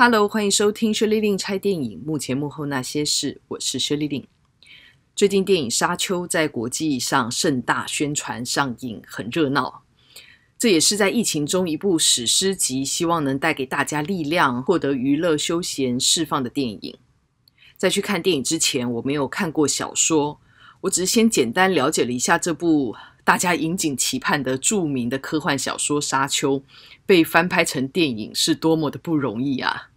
Hello，欢迎收听薛丽令拆电影幕前幕后那些事，我是薛丽令。最近电影《沙丘》在国际上盛大宣传上映，很热闹。这也是在疫情中一部史诗级，希望能带给大家力量、获得娱乐、休闲、释放的电影。在去看电影之前，我没有看过小说，我只是先简单了解了一下这部。大家引颈期盼的著名的科幻小说《沙丘》被翻拍成电影是多么的不容易啊！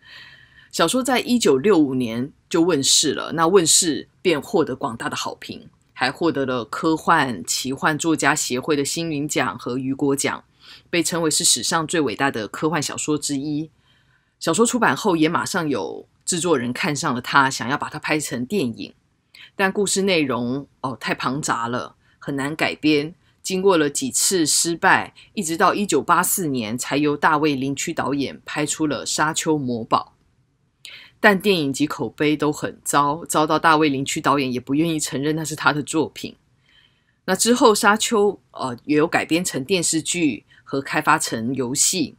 小说在一九六五年就问世了，那问世便获得广大的好评，还获得了科幻奇幻作家协会的星云奖和雨果奖，被称为是史上最伟大的科幻小说之一。小说出版后，也马上有制作人看上了它，想要把它拍成电影，但故事内容哦太庞杂了，很难改编。经过了几次失败，一直到一九八四年，才由大卫林区导演拍出了《沙丘魔堡》，但电影及口碑都很糟，遭到大卫林区导演也不愿意承认那是他的作品。那之后，《沙丘》呃也有改编成电视剧和开发成游戏，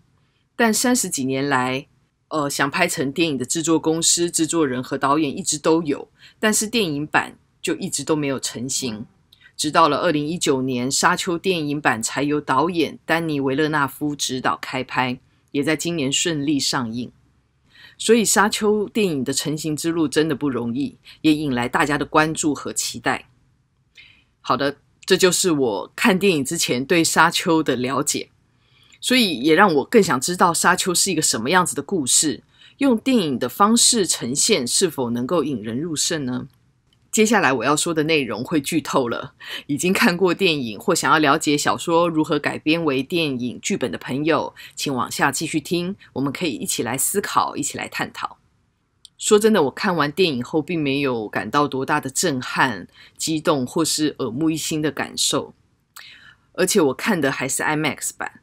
但三十几年来，呃想拍成电影的制作公司、制作人和导演一直都有，但是电影版就一直都没有成型。直到了二零一九年，《沙丘》电影版才由导演丹尼维勒纳夫执导开拍，也在今年顺利上映。所以，《沙丘》电影的成型之路真的不容易，也引来大家的关注和期待。好的，这就是我看电影之前对《沙丘》的了解，所以也让我更想知道《沙丘》是一个什么样子的故事，用电影的方式呈现，是否能够引人入胜呢？接下来我要说的内容会剧透了。已经看过电影或想要了解小说如何改编为电影剧本的朋友，请往下继续听。我们可以一起来思考，一起来探讨。说真的，我看完电影后并没有感到多大的震撼、激动或是耳目一新的感受，而且我看的还是 IMAX 版。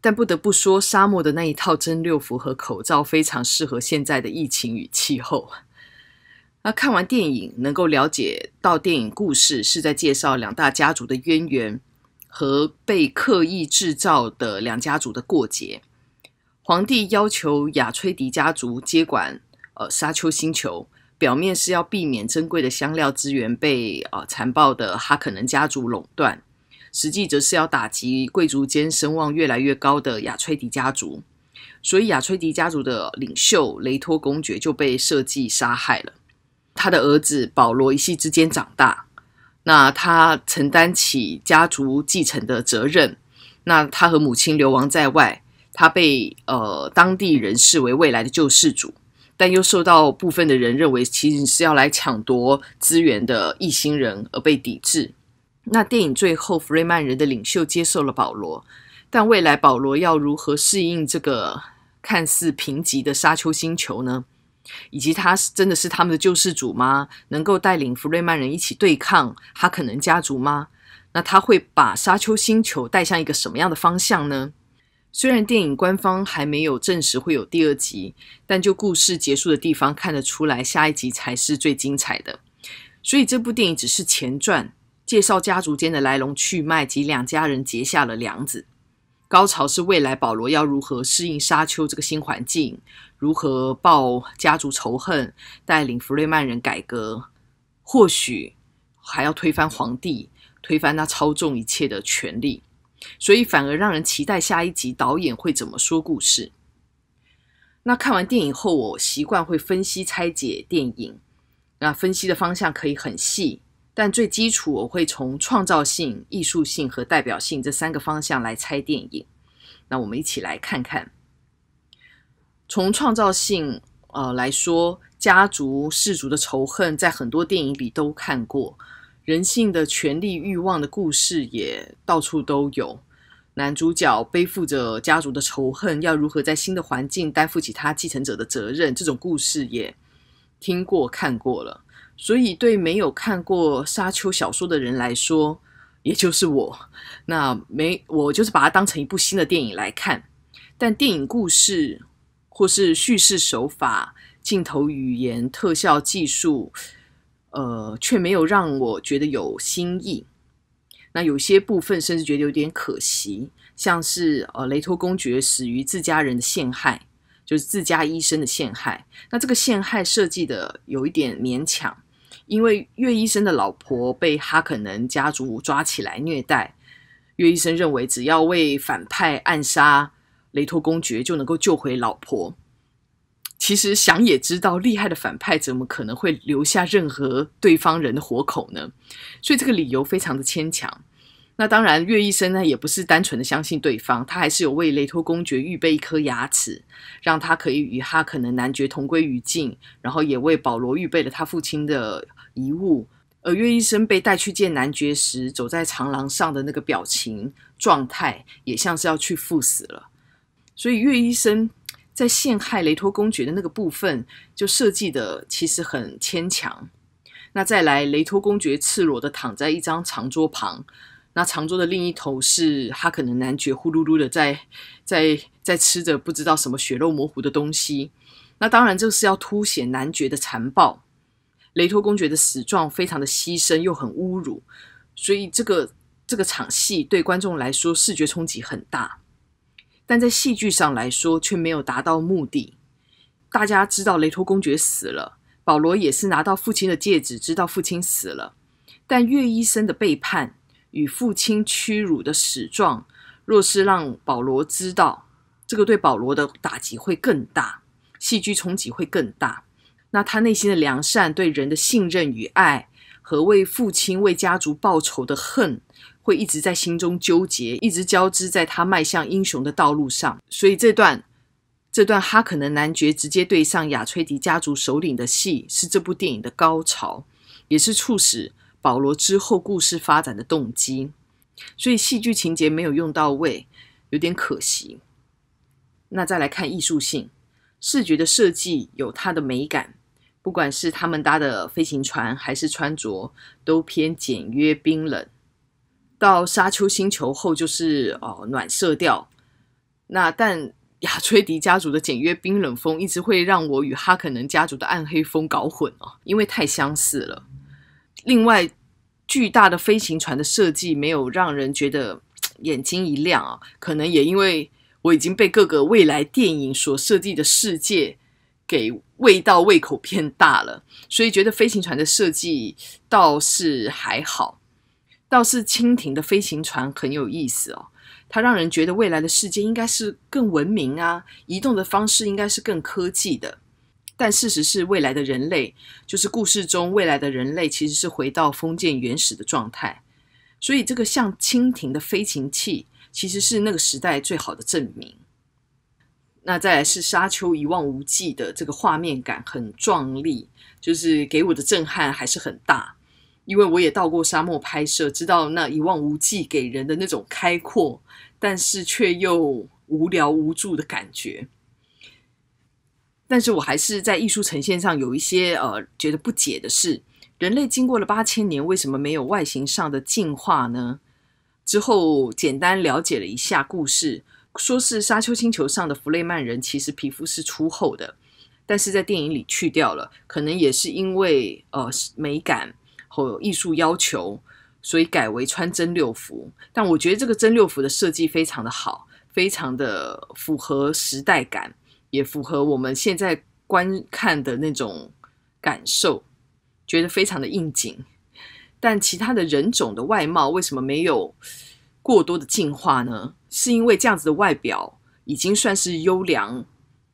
但不得不说，沙漠的那一套真六服和口罩非常适合现在的疫情与气候。那看完电影，能够了解到电影故事是在介绍两大家族的渊源和被刻意制造的两家族的过节。皇帝要求亚崔迪家族接管呃沙丘星球，表面是要避免珍贵的香料资源被呃残暴的哈可能家族垄断，实际则是要打击贵族间声望越来越高的亚崔迪家族。所以亚崔迪家族的领袖雷托公爵就被设计杀害了。他的儿子保罗一夕之间长大，那他承担起家族继承的责任。那他和母亲流亡在外，他被呃当地人视为未来的救世主，但又受到部分的人认为其实是要来抢夺资源的异星人而被抵制。那电影最后，弗瑞曼人的领袖接受了保罗，但未来保罗要如何适应这个看似贫瘠的沙丘星球呢？以及他是真的是他们的救世主吗？能够带领弗瑞曼人一起对抗哈可能家族吗？那他会把沙丘星球带向一个什么样的方向呢？虽然电影官方还没有证实会有第二集，但就故事结束的地方看得出来，下一集才是最精彩的。所以这部电影只是前传，介绍家族间的来龙去脉及两家人结下了梁子。高潮是未来保罗要如何适应沙丘这个新环境。如何报家族仇恨，带领弗瑞曼人改革，或许还要推翻皇帝，推翻他操纵一切的权力，所以反而让人期待下一集导演会怎么说故事。那看完电影后，我习惯会分析拆解电影，那分析的方向可以很细，但最基础我会从创造性、艺术性和代表性这三个方向来拆电影。那我们一起来看看。从创造性呃来说，家族氏族的仇恨在很多电影里都看过，人性的权力欲望的故事也到处都有。男主角背负着家族的仇恨，要如何在新的环境担负起他继承者的责任，这种故事也听过看过了。所以，对没有看过沙丘小说的人来说，也就是我，那没我就是把它当成一部新的电影来看。但电影故事。或是叙事手法、镜头语言、特效技术，呃，却没有让我觉得有新意。那有些部分甚至觉得有点可惜，像是呃，雷托公爵死于自家人的陷害，就是自家医生的陷害。那这个陷害设计的有一点勉强，因为岳医生的老婆被哈肯能家族抓起来虐待，岳医生认为只要为反派暗杀雷托公爵就能够救回老婆。其实想也知道，厉害的反派怎么可能会留下任何对方人的活口呢？所以这个理由非常的牵强。那当然，岳医生呢也不是单纯的相信对方，他还是有为雷托公爵预备一颗牙齿，让他可以与哈可能男爵同归于尽，然后也为保罗预备了他父亲的遗物。而岳医生被带去见男爵时，走在长廊上的那个表情状态，也像是要去赴死了。所以岳医生。在陷害雷托公爵的那个部分，就设计的其实很牵强。那再来，雷托公爵赤裸的躺在一张长桌旁，那长桌的另一头是哈可能男爵呼噜噜的在在在吃着不知道什么血肉模糊的东西。那当然，这是要凸显男爵的残暴。雷托公爵的死状非常的牺牲又很侮辱，所以这个这个场戏对观众来说视觉冲击很大。但在戏剧上来说，却没有达到目的。大家知道雷托公爵死了，保罗也是拿到父亲的戒指，知道父亲死了。但岳医生的背叛与父亲屈辱的死状，若是让保罗知道，这个对保罗的打击会更大，戏剧冲击会更大。那他内心的良善、对人的信任与爱，和为父亲、为家族报仇的恨。会一直在心中纠结，一直交织在他迈向英雄的道路上。所以这段这段哈可能男爵直接对上亚崔迪家族首领的戏，是这部电影的高潮，也是促使保罗之后故事发展的动机。所以戏剧情节没有用到位，有点可惜。那再来看艺术性，视觉的设计有它的美感，不管是他们搭的飞行船，还是穿着，都偏简约冰冷。到沙丘星球后就是哦暖色调，那但 亚崔迪家族的简约冰冷风一直会让我与哈肯能家族的暗黑风搞混哦，因为太相似了。另外，巨大的飞行船的设计没有让人觉得眼睛一亮啊，可能也因为我已经被各个未来电影所设计的世界给味道胃口变大了，所以觉得飞行船的设计倒是还好。倒是蜻蜓的飞行船很有意思哦，它让人觉得未来的世界应该是更文明啊，移动的方式应该是更科技的。但事实是，未来的人类就是故事中未来的人类，其实是回到封建原始的状态。所以，这个像蜻蜓的飞行器，其实是那个时代最好的证明。那再来是沙丘一望无际的这个画面感很壮丽，就是给我的震撼还是很大。因为我也到过沙漠拍摄，知道那一望无际给人的那种开阔，但是却又无聊无助的感觉。但是我还是在艺术呈现上有一些呃觉得不解的是，人类经过了八千年，为什么没有外形上的进化呢？之后简单了解了一下故事，说是沙丘星球上的弗雷曼人其实皮肤是粗厚的，但是在电影里去掉了，可能也是因为呃美感。后有艺术要求，所以改为穿真六服。但我觉得这个真六服的设计非常的好，非常的符合时代感，也符合我们现在观看的那种感受，觉得非常的应景。但其他的人种的外貌为什么没有过多的进化呢？是因为这样子的外表已经算是优良、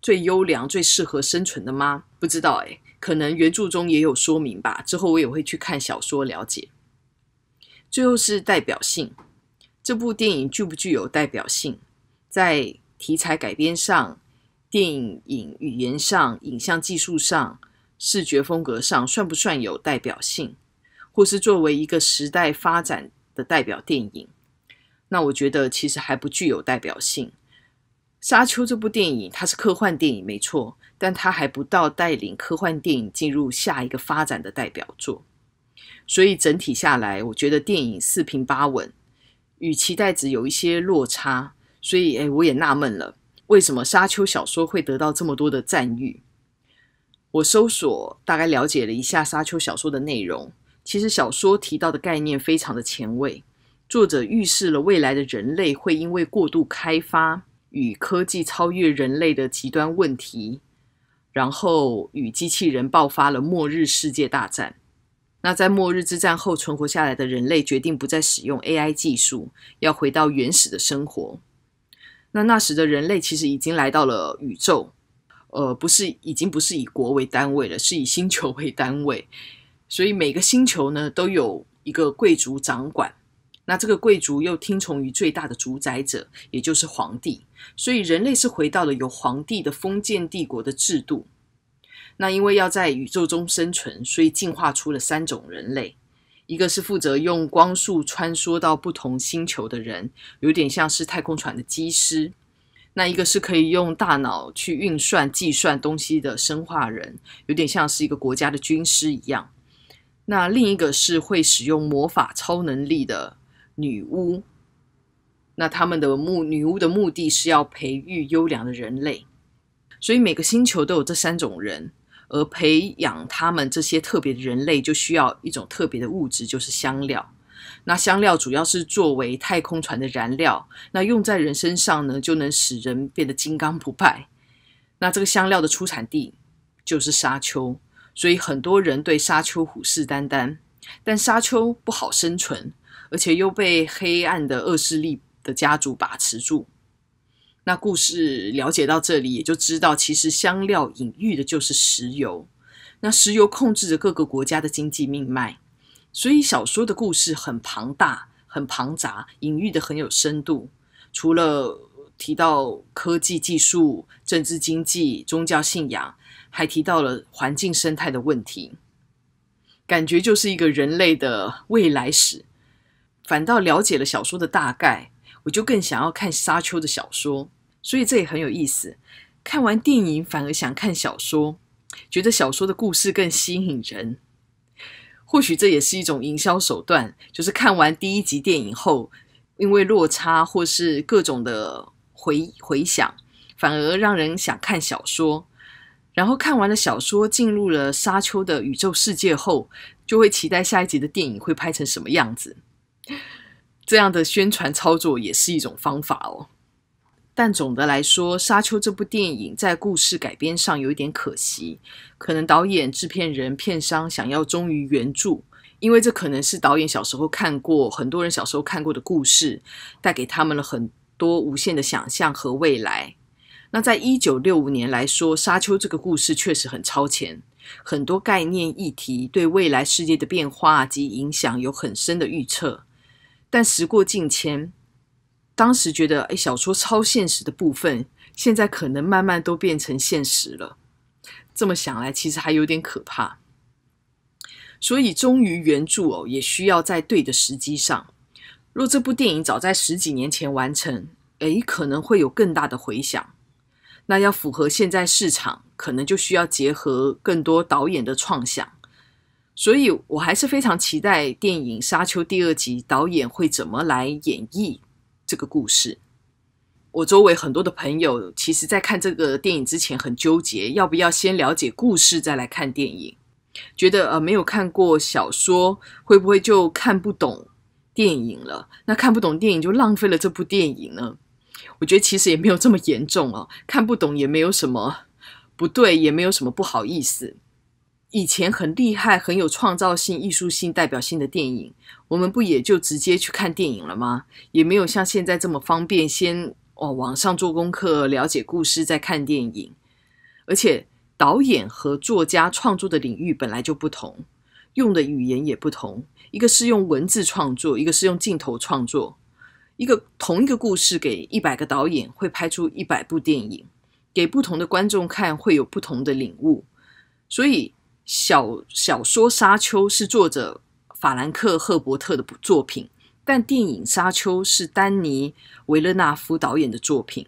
最优良、最适合生存的吗？不知道哎。可能原著中也有说明吧，之后我也会去看小说了解。最后是代表性，这部电影具不具有代表性？在题材改编上、电影语言上、影像技术上、视觉风格上，算不算有代表性？或是作为一个时代发展的代表电影？那我觉得其实还不具有代表性。《沙丘》这部电影，它是科幻电影，没错。但他还不到带领科幻电影进入下一个发展的代表作，所以整体下来，我觉得电影四平八稳，与期待值有一些落差。所以，哎，我也纳闷了，为什么沙丘小说会得到这么多的赞誉？我搜索大概了解了一下沙丘小说的内容，其实小说提到的概念非常的前卫，作者预示了未来的人类会因为过度开发。与科技超越人类的极端问题，然后与机器人爆发了末日世界大战。那在末日之战后存活下来的人类决定不再使用 AI 技术，要回到原始的生活。那那时的人类其实已经来到了宇宙，呃，不是已经不是以国为单位了，是以星球为单位。所以每个星球呢都有一个贵族掌管。那这个贵族又听从于最大的主宰者，也就是皇帝。所以人类是回到了有皇帝的封建帝国的制度。那因为要在宇宙中生存，所以进化出了三种人类。一个是负责用光速穿梭到不同星球的人，有点像是太空船的机师；那一个是可以用大脑去运算、计算东西的生化人，有点像是一个国家的军师一样。那另一个是会使用魔法超能力的女巫。那他们的目女巫的目的是要培育优良的人类，所以每个星球都有这三种人。而培养他们这些特别的人类，就需要一种特别的物质，就是香料。那香料主要是作为太空船的燃料，那用在人身上呢，就能使人变得金刚不败。那这个香料的出产地就是沙丘，所以很多人对沙丘虎视眈眈。但沙丘不好生存，而且又被黑暗的恶势力的家族把持住。那故事了解到这里，也就知道，其实香料隐喻的就是石油。那石油控制着各个国家的经济命脉，所以小说的故事很庞大、很庞杂，隐喻的很有深度。除了提到科技技术、政治经济、宗教信仰，还提到了环境生态的问题，感觉就是一个人类的未来史。反倒了解了小说的大概，我就更想要看沙丘的小说。所以这也很有意思。看完电影反而想看小说，觉得小说的故事更吸引人。或许这也是一种营销手段，就是看完第一集电影后，因为落差或是各种的回回想，反而让人想看小说。然后看完了小说，进入了沙丘的宇宙世界后，就会期待下一集的电影会拍成什么样子。这样的宣传操作也是一种方法哦。但总的来说，《沙丘》这部电影在故事改编上有一点可惜，可能导演、制片人、片商想要忠于原著，因为这可能是导演小时候看过，很多人小时候看过的故事，带给他们了很多无限的想象和未来。那在一九六五年来说，《沙丘》这个故事确实很超前，很多概念议题对未来世界的变化及影响有很深的预测。但时过境迁。当时觉得，哎，小说超现实的部分，现在可能慢慢都变成现实了。这么想来，其实还有点可怕。所以，忠于原著哦，也需要在对的时机上。若这部电影早在十几年前完成，哎，可能会有更大的回响。那要符合现在市场，可能就需要结合更多导演的创想。所以我还是非常期待电影《沙丘》第二集导演会怎么来演绎。这个故事，我周围很多的朋友，其实在看这个电影之前很纠结，要不要先了解故事再来看电影？觉得呃没有看过小说，会不会就看不懂电影了？那看不懂电影就浪费了这部电影呢？我觉得其实也没有这么严重哦，看不懂也没有什么不对，也没有什么不好意思。以前很厉害、很有创造性、艺术性、代表性的电影，我们不也就直接去看电影了吗？也没有像现在这么方便，先哦网上做功课、了解故事再看电影。而且导演和作家创作的领域本来就不同，用的语言也不同。一个是用文字创作，一个是用镜头创作。一个同一个故事给一百个导演，会拍出一百部电影，给不同的观众看，会有不同的领悟。所以。小小说《沙丘》是作者法兰克·赫伯特的作品，但电影《沙丘》是丹尼·维勒纳夫导演的作品。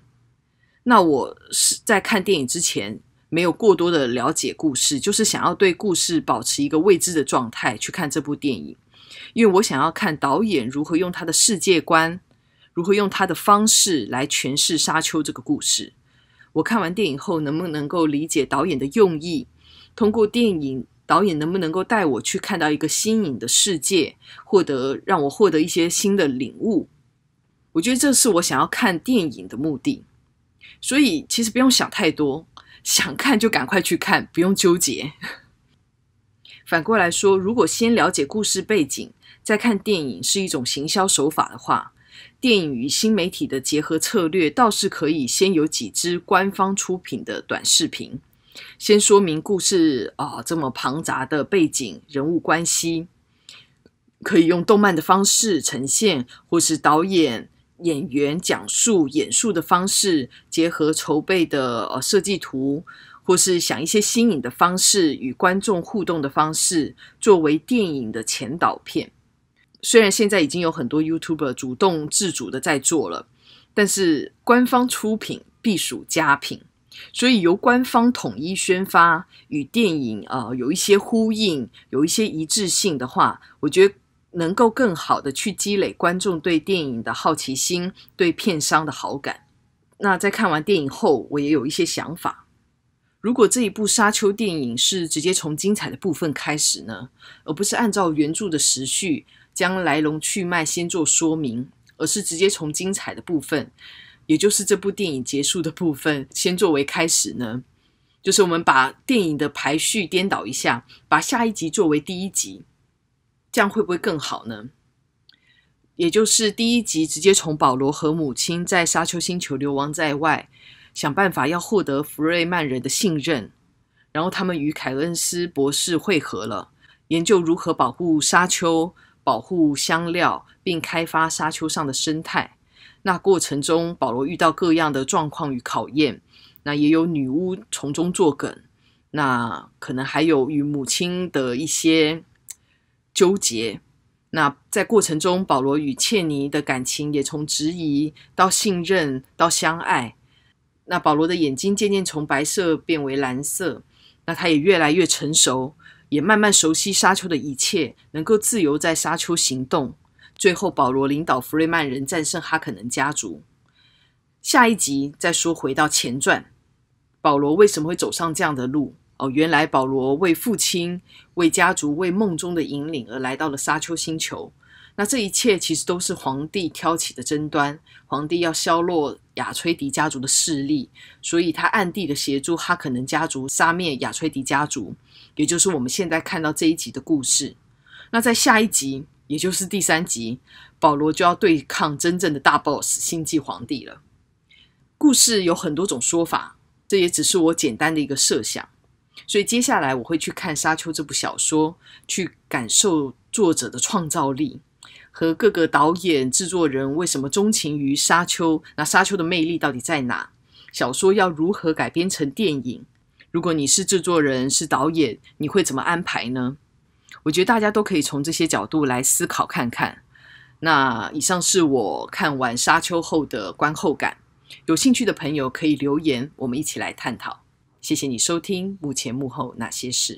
那我是在看电影之前没有过多的了解故事，就是想要对故事保持一个未知的状态去看这部电影，因为我想要看导演如何用他的世界观，如何用他的方式来诠释《沙丘》这个故事。我看完电影后，能不能够理解导演的用意？通过电影，导演能不能够带我去看到一个新颖的世界，获得让我获得一些新的领悟？我觉得这是我想要看电影的目的。所以其实不用想太多，想看就赶快去看，不用纠结。反过来说，如果先了解故事背景，再看电影是一种行销手法的话，电影与新媒体的结合策略倒是可以先有几支官方出品的短视频，先说明故事啊这么庞杂的背景、人物关系，可以用动漫的方式呈现，或是导演。演员讲述演述的方式，结合筹备的呃设计图，或是想一些新颖的方式与观众互动的方式，作为电影的前导片。虽然现在已经有很多 YouTuber 主动自主的在做了，但是官方出品必属佳品，所以由官方统一宣发，与电影呃有一些呼应，有一些一致性的话，我觉得。能够更好的去积累观众对电影的好奇心，对片商的好感。那在看完电影后，我也有一些想法。如果这一部沙丘电影是直接从精彩的部分开始呢，而不是按照原著的时序将来龙去脉先做说明，而是直接从精彩的部分，也就是这部电影结束的部分，先作为开始呢？就是我们把电影的排序颠倒一下，把下一集作为第一集。这样会不会更好呢？也就是第一集直接从保罗和母亲在沙丘星球流亡在外，想办法要获得弗瑞曼人的信任，然后他们与凯恩斯博士会合了，研究如何保护沙丘、保护香料，并开发沙丘上的生态。那过程中，保罗遇到各样的状况与考验，那也有女巫从中作梗，那可能还有与母亲的一些。纠结。那在过程中，保罗与切尼的感情也从质疑到信任到相爱。那保罗的眼睛渐渐从白色变为蓝色。那他也越来越成熟，也慢慢熟悉沙丘的一切，能够自由在沙丘行动。最后，保罗领导弗瑞曼人战胜哈肯能家族。下一集再说回到前传，保罗为什么会走上这样的路？哦，原来保罗为父亲、为家族、为梦中的引领而来到了沙丘星球。那这一切其实都是皇帝挑起的争端。皇帝要削弱亚崔迪家族的势力，所以他暗地的协助哈肯能家族杀灭亚崔迪家族，也就是我们现在看到这一集的故事。那在下一集，也就是第三集，保罗就要对抗真正的大 boss 星际皇帝了。故事有很多种说法，这也只是我简单的一个设想。所以接下来我会去看《沙丘》这部小说，去感受作者的创造力和各个导演、制作人为什么钟情于《沙丘》。那《沙丘》的魅力到底在哪？小说要如何改编成电影？如果你是制作人、是导演，你会怎么安排呢？我觉得大家都可以从这些角度来思考看看。那以上是我看完《沙丘》后的观后感。有兴趣的朋友可以留言，我们一起来探讨。谢谢你收听《目前幕后那些事》。